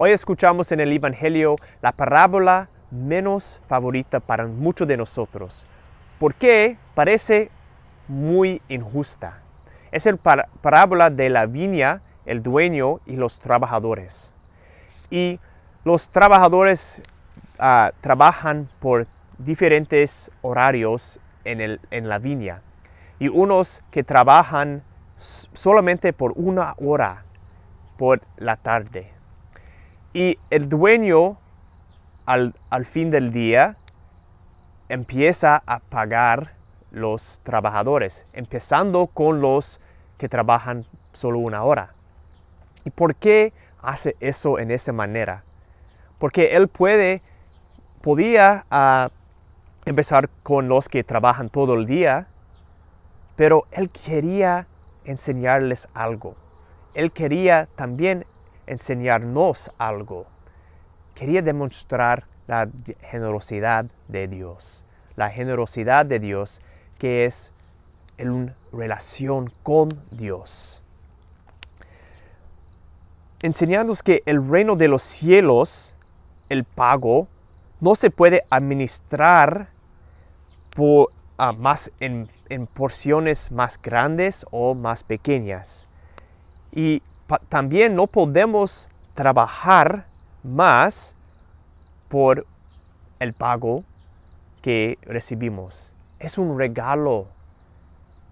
Hoy escuchamos en el Evangelio la parábola menos favorita para muchos de nosotros, porque parece muy injusta. Es el parábola de la viña, el dueño y los trabajadores. Y los trabajadores ah, trabajan por diferentes horarios en la viña y unos que trabajan solamente por una hora por la tarde. Y el dueño al, al, fin del día empieza a pagar los trabajadores, empezando con los que trabajan solo una hora. ¿Y por qué hace eso en esta manera? Porque él puede, podía uh, empezar con los que trabajan todo el día, pero él quería enseñarles algo. Él quería también enseñarnos algo. Quería demostrar la generosidad de Dios. La generosidad de Dios que es en una relación con Dios. Enseñándonos que el reino de los cielos, el pago, no se puede administrar por, ah, más en, en, porciones más grandes o más pequeñas. Y también no podemos trabajar más por el pago que recibimos. Es un regalo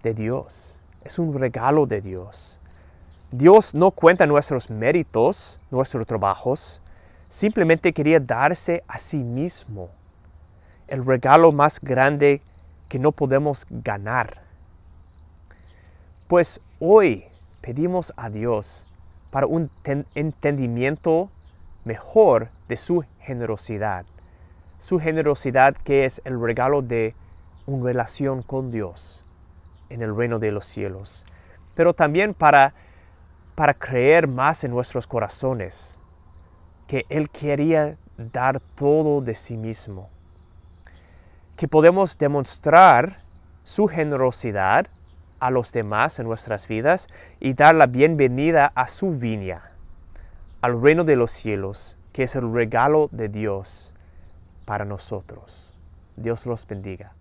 de Dios. Es un regalo de Dios. Dios no cuenta nuestros méritos, nuestros trabajos. Simplemente quería darse a sí mismo. El regalo más grande que no podemos ganar. Pues hoy pedimos a Dios para un entendimiento mejor de su generosidad. Su generosidad que es el regalo de una relación con Dios en el reino de los cielos. Pero también para, para creer más en nuestros corazones que Él quería dar todo de sí mismo. Que podemos demostrar su generosidad a los demás en nuestras vidas y dar la bienvenida a su viña, al reino de los cielos, que es el regalo de Dios para nosotros. Dios los bendiga.